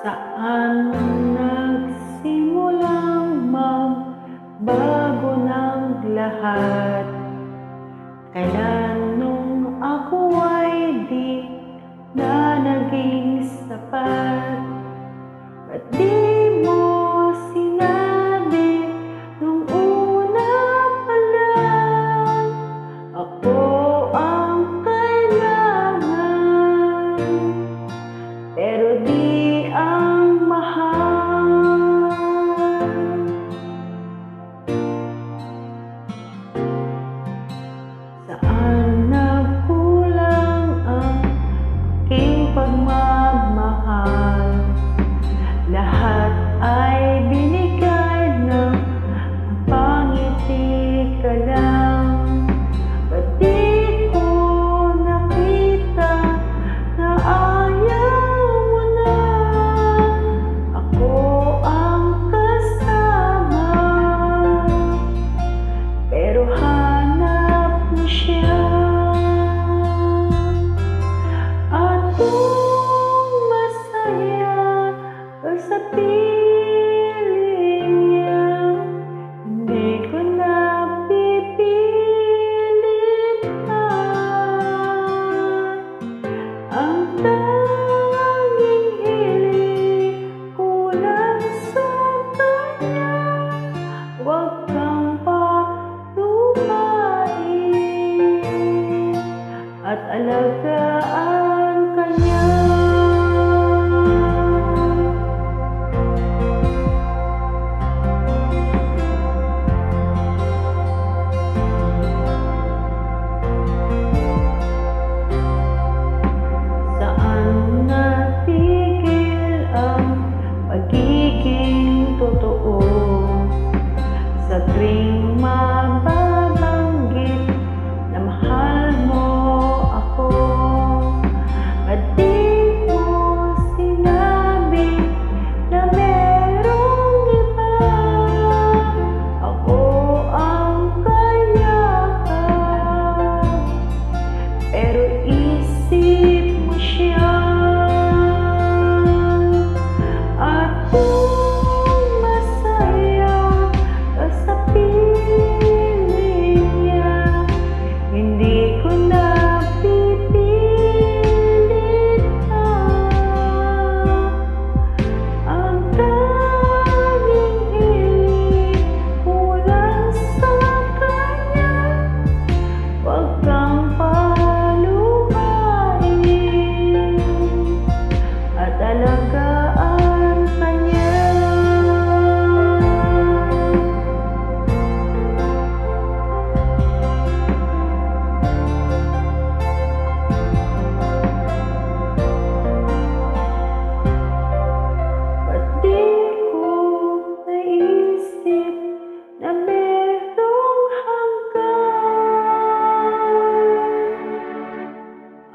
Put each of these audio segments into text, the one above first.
Saan nagsimulang magbago ng lahat? Kailan verdad. love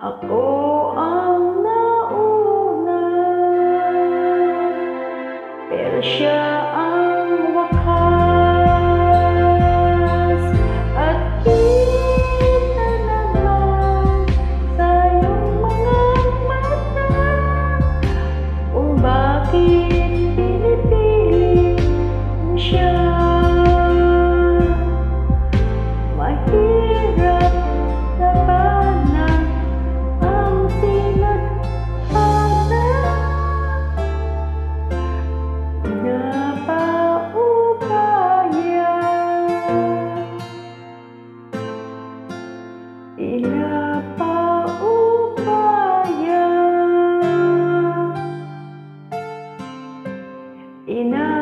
Ako ang nauna. Pero siya enough.